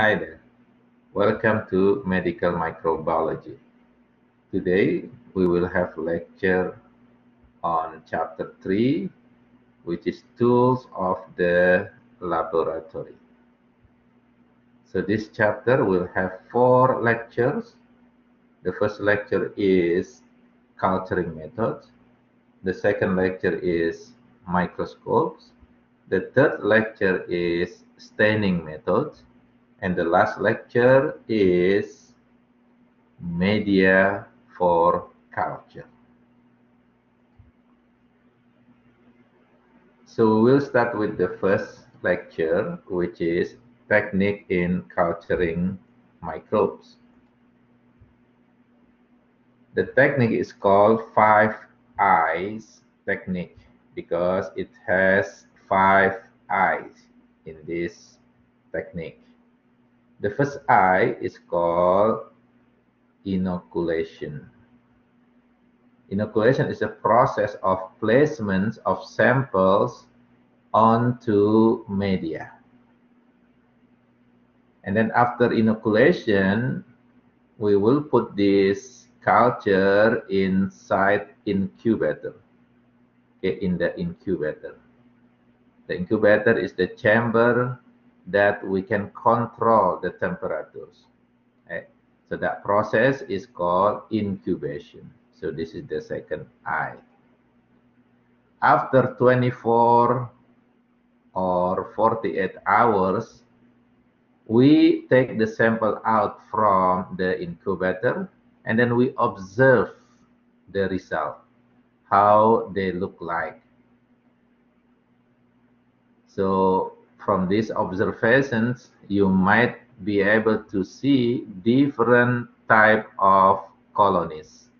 Hi there. Welcome to Medical Microbiology. Today we will have lecture on chapter 3 which is tools of the laboratory. So this chapter will have four lectures. The first lecture is culturing methods. The second lecture is microscopes. The third lecture is staining methods. And the last lecture is media for culture. So we'll start with the first lecture, which is technique in culturing microbes. The technique is called five I's technique because it has five I's in this technique. The first I is called inoculation. Inoculation is a process of placement of samples onto media. And then after inoculation, we will put this culture inside incubator, okay, in the incubator. The incubator is the chamber that we can control the temperatures. Okay? So that process is called incubation. So this is the second I. After 24 or 48 hours, we take the sample out from the incubator and then we observe the result, how they look like. So from these observations, you might be able to see different type of colonies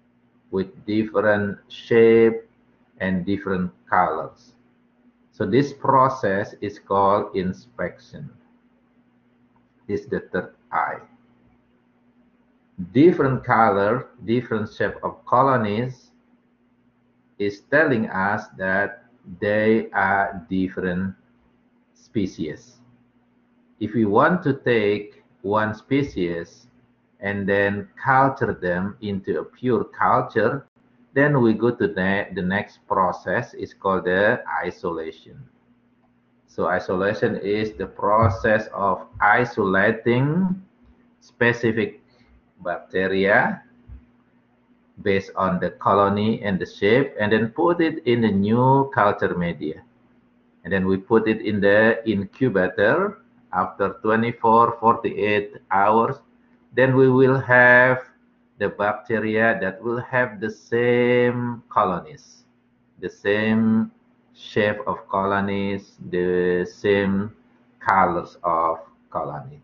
with different shape and different colors. So this process is called inspection. This is the third I. Different color, different shape of colonies is telling us that they are different species. If we want to take one species and then culture them into a pure culture, then we go to the, the next process is called the isolation. So isolation is the process of isolating specific bacteria based on the colony and the shape and then put it in a new culture media. And then we put it in the incubator after 24, 48 hours. Then we will have the bacteria that will have the same colonies, the same shape of colonies, the same colors of colony.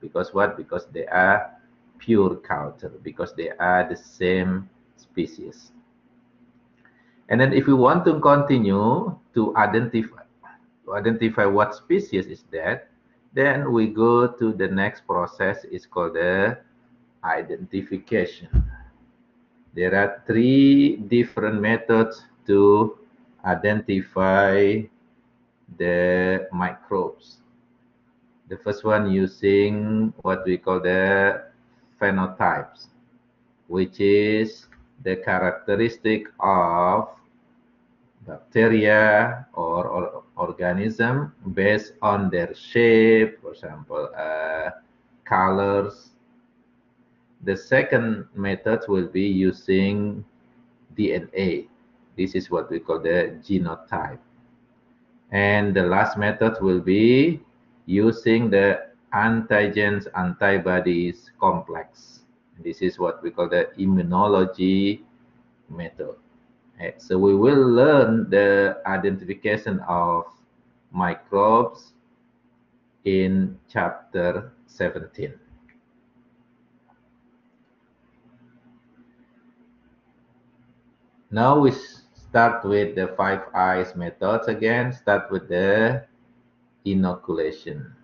Because what? Because they are pure culture, because they are the same species. And then if we want to continue to identify to identify what species is that, then we go to the next process is called the identification. There are three different methods to identify the microbes. The first one using what we call the phenotypes, which is the characteristic of bacteria or, or organism based on their shape, for example, uh, colors. The second method will be using DNA. This is what we call the genotype. And the last method will be using the antigens antibodies complex. This is what we call the immunology method. Right, so we will learn the identification of microbes in chapter 17. Now we start with the five I's methods again. Start with the inoculation.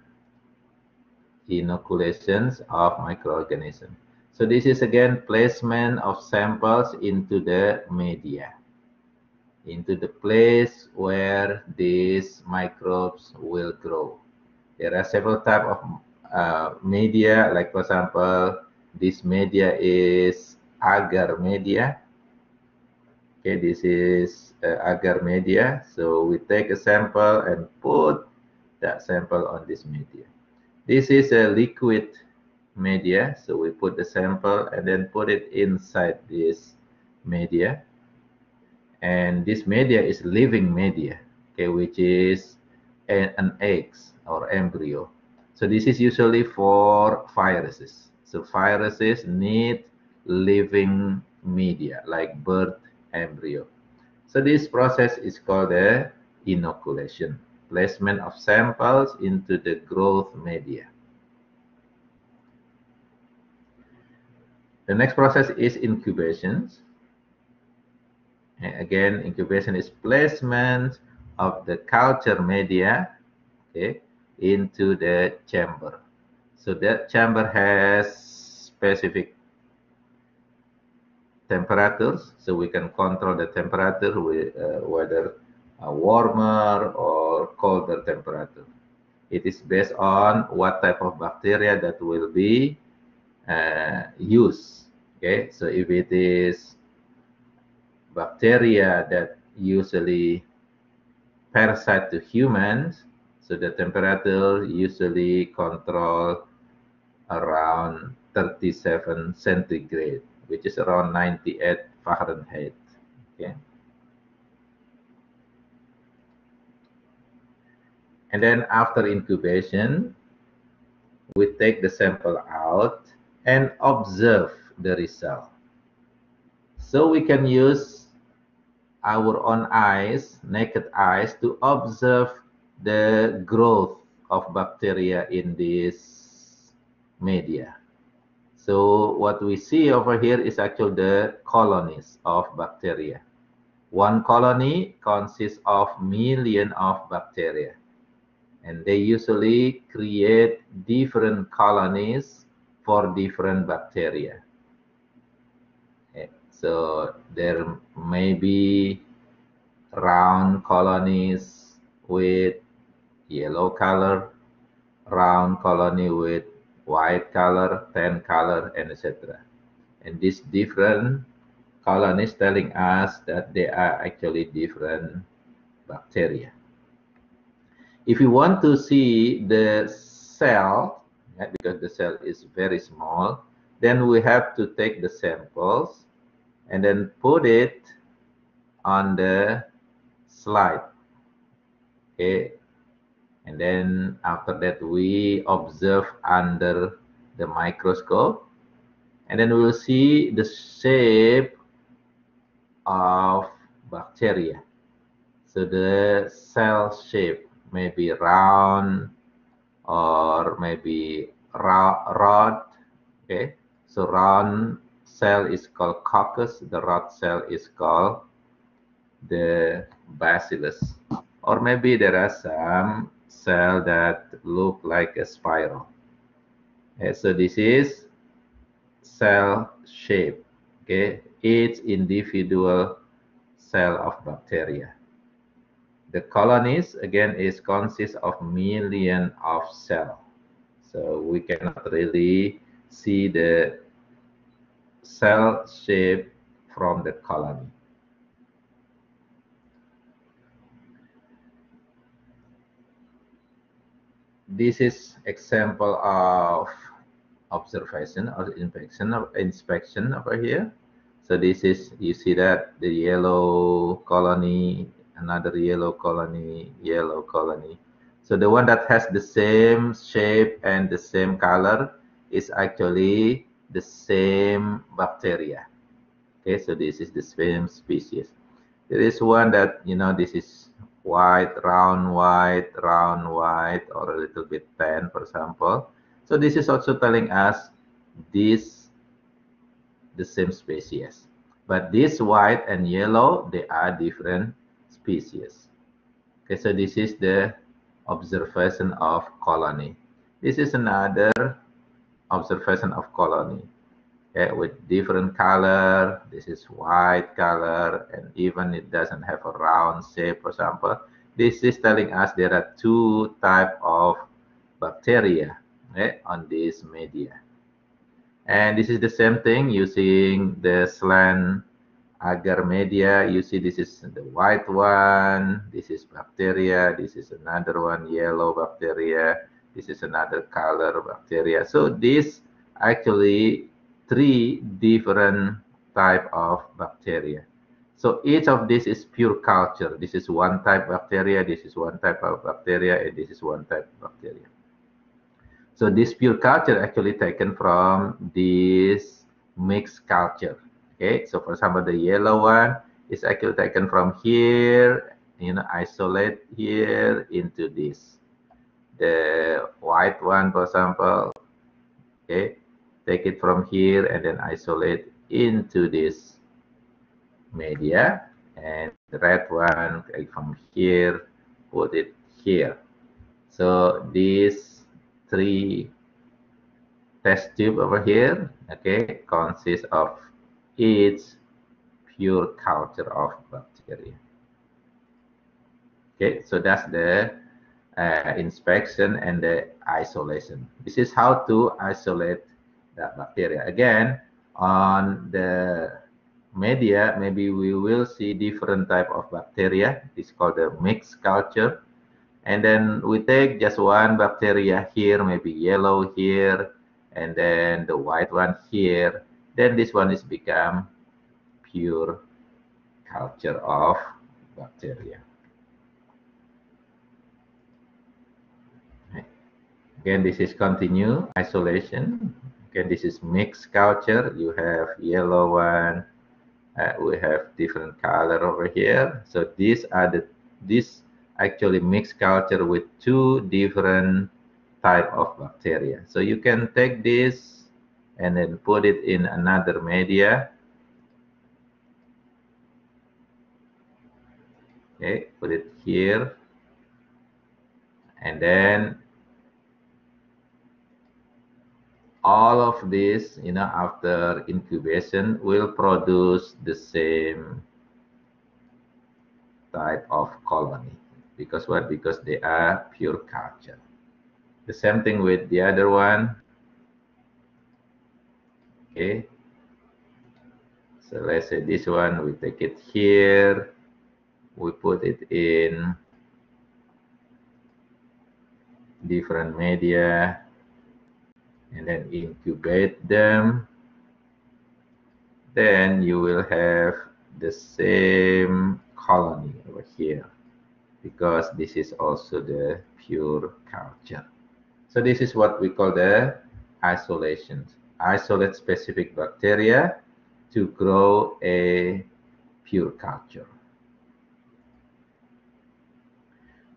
Inoculations of microorganisms. So this is again placement of samples into the media into the place where these microbes will grow. There are several types of uh, media, like for example, this media is agar media. Okay, this is uh, agar media. So we take a sample and put that sample on this media. This is a liquid media. So we put the sample and then put it inside this media. And this media is living media, okay, which is an, an eggs or embryo. So this is usually for viruses. So viruses need living media like bird embryo. So this process is called the inoculation, placement of samples into the growth media. The next process is incubation. Again, incubation is placement of the culture media okay, into the chamber. So that chamber has specific temperatures, so we can control the temperature with, uh, whether warmer or colder temperature. It is based on what type of bacteria that will be uh, used. Okay, so if it is bacteria that usually parasite to humans, so the temperature usually control around 37 centigrade, which is around 98 Fahrenheit. Okay. And then after incubation, we take the sample out and observe the result. So we can use our own eyes, naked eyes, to observe the growth of bacteria in this media. So what we see over here is actually the colonies of bacteria. One colony consists of million of bacteria. And they usually create different colonies for different bacteria. So there may be round colonies with yellow color, round colony with white color, tan color, and etc. And these different colonies telling us that they are actually different bacteria. If you want to see the cell, because the cell is very small, then we have to take the samples and then put it on the slide. Okay, and then after that we observe under the microscope. And then we will see the shape of bacteria. So the cell shape may be round or maybe rod. Okay? So round cell is called coccus the rod cell is called the bacillus or maybe there are some cell that look like a spiral. Okay, so this is cell shape. Okay, each individual cell of bacteria. The colonies again is consists of million of cell. So we cannot really see the cell shape from the colony. this is example of observation or inspection of inspection over here. So this is you see that the yellow colony, another yellow colony, yellow colony. So the one that has the same shape and the same color is actually the same bacteria. Okay, so this is the same species. There is one that you know this is white, round white, round white, or a little bit tan, for example. So this is also telling us this the same species. But this white and yellow, they are different species. Okay, so this is the observation of colony. This is another observation of colony. Okay, with different color. This is white color, and even it doesn't have a round shape, for example. This is telling us there are two type of bacteria. okay, on this media. And this is the same thing using the slant agar media. You see this is the white one, this is bacteria, this is another one, yellow bacteria, this is another color bacteria. So this actually three different type of bacteria. So each of this is pure culture. This is one type bacteria, this is one type of bacteria, and this is one type of bacteria. So this pure culture actually taken from this mixed culture. Okay, so for example, the yellow one is actually taken from here, you know, isolate here into this. The white one, for example, okay, take it from here and then isolate into this media. And the red one from here put it here. So these three test tube over here okay consists of each pure culture of bacteria. Okay so that's the uh, inspection and the isolation this is how to isolate that bacteria again on the media, maybe we will see different type of bacteria. It's called the mixed culture. And then we take just one bacteria here, maybe yellow here, and then the white one here. Then this one is become pure culture of bacteria. Again, this is continue isolation. Okay, this is mixed culture. You have yellow one. Uh, we have different color over here. So these are the this actually mixed culture with two different type of bacteria. So you can take this and then put it in another media. Okay, put it here. And then all of this, you know, after incubation will produce the same type of colony. Because what? Because they are pure culture. The same thing with the other one. Okay. So let's say this one, we take it here. We put it in different media and then incubate them. Then you will have the same colony over here because this is also the pure culture. So this is what we call the isolation isolate specific bacteria to grow a pure culture.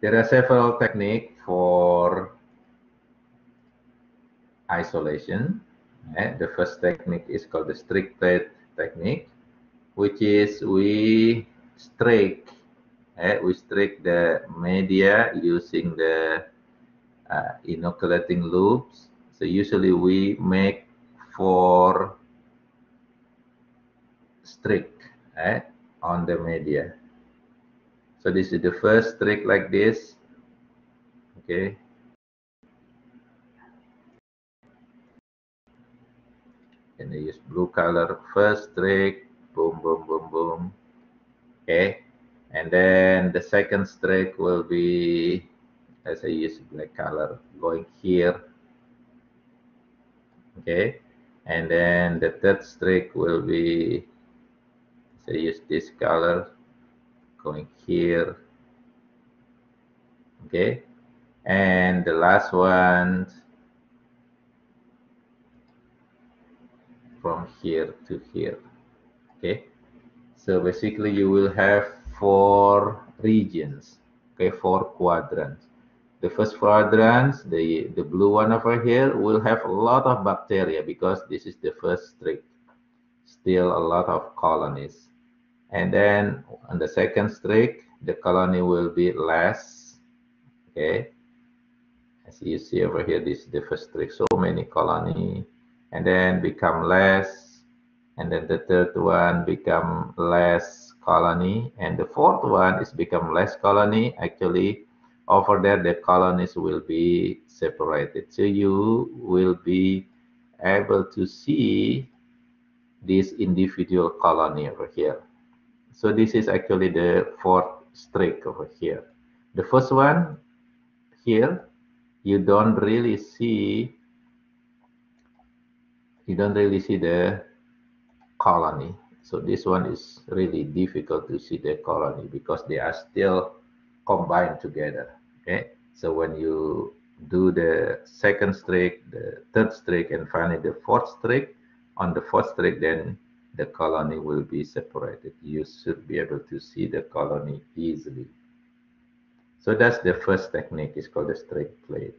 There are several techniques for isolation. Eh? The first technique is called the streak technique, which is we streak, eh? we streak the media using the uh, inoculating loops. So usually we make four streak eh? on the media. So this is the first streak like this. Okay, and I use blue color. First streak boom boom boom boom. Okay. And then the second streak will be as I use black color going here. Okay. And then the third streak will be so use this color going here. Okay. And the last one from here to here okay? So basically you will have four regions okay? Four quadrants. The first quadrant the the blue one over here will have a lot of bacteria because this is the first streak still a lot of colonies. And then on the second streak the colony will be less okay? As you see over here this is the first streak so many colony and then become less and then the third one become less colony and the fourth one is become less colony actually over there the colonies will be separated. So you will be able to see this individual colony over here. So this is actually the fourth streak over here. The first one here, you don't really see, you don't really see the colony. So this one is really difficult to see the colony because they are still combined together. Okay, so when you do the second streak, the third streak, and finally the fourth streak, on the fourth streak, then the colony will be separated. You should be able to see the colony easily. So that's the first technique, it's called the streak plate.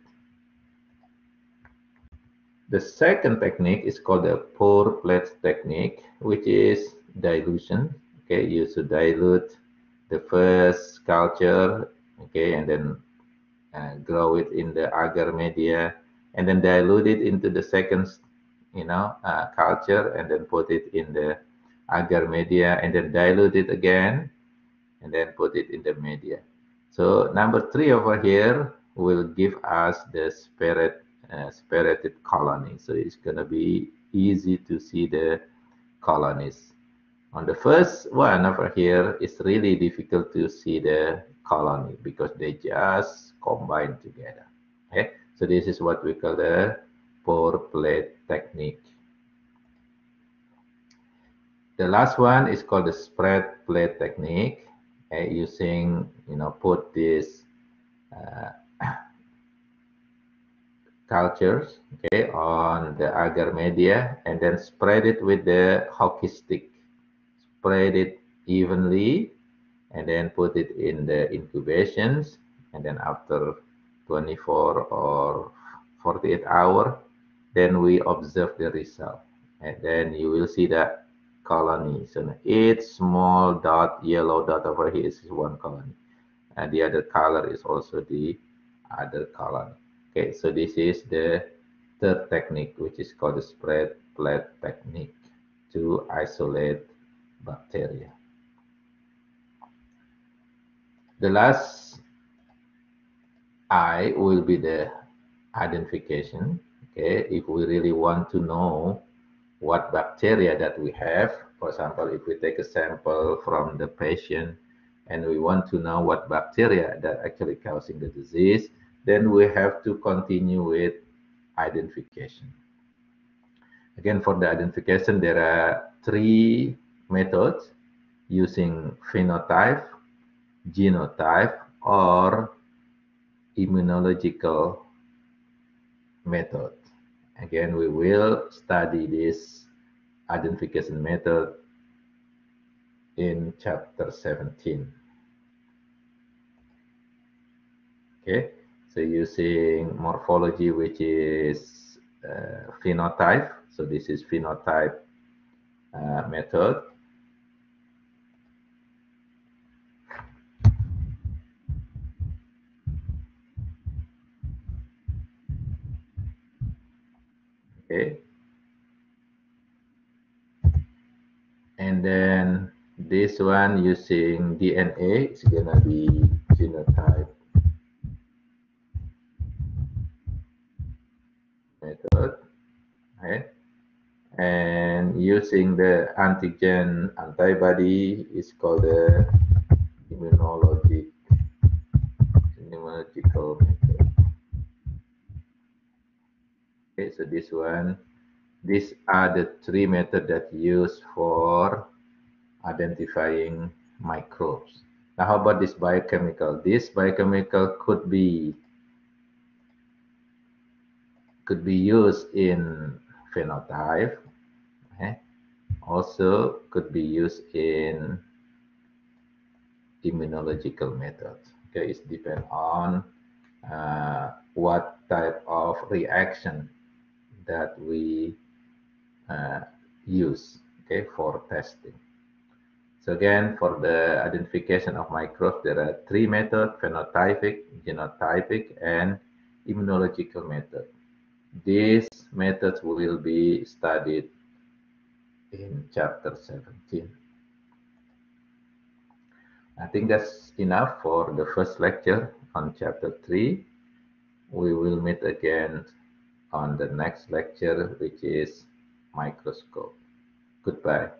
The second technique is called the pour plate technique, which is dilution. Okay, you should dilute the first culture, okay, and then uh, grow it in the agar media, and then dilute it into the second, you know, uh, culture, and then put it in the agar media, and then dilute it again, and then put it in the media. So number three over here will give us the spirit uh, spirited colony. So it's going to be easy to see the colonies. On the first one over here, it's really difficult to see the colony because they just combine together. Okay, so this is what we call the pour plate technique. The last one is called the spread plate technique. Okay, using you know put this uh, cultures okay on the agar media and then spread it with the hockey stick. Spread it evenly and then put it in the incubations and then after 24 or 48 hour then we observe the result. And then you will see that colony. So each small dot yellow dot over here is one colony. And the other color is also the other colony Okay, so this is the third technique, which is called the spread plate technique to isolate bacteria. The last I will be the identification. Okay, if we really want to know what bacteria that we have, for example, if we take a sample from the patient and we want to know what bacteria that actually causing the disease, then we have to continue with identification. Again, for the identification, there are three methods using phenotype, genotype, or immunological method. Again, we will study this identification method in chapter 17. Okay. So using morphology, which is uh, phenotype. So this is phenotype uh, method. Okay. And then this one using DNA is gonna be genotype And using the antigen antibody is called the immunologic immunological method. Okay, so this one, these are the three methods that used for identifying microbes. Now, how about this biochemical? This biochemical could be could be used in phenotype. Also could be used in immunological methods. Okay, it depends on uh, what type of reaction that we uh, use okay, for testing. So again, for the identification of microbes, there are three methods, phenotypic, genotypic, and immunological method. These methods will be studied in chapter 17. I think that's enough for the first lecture on chapter 3. We will meet again on the next lecture, which is microscope. Goodbye.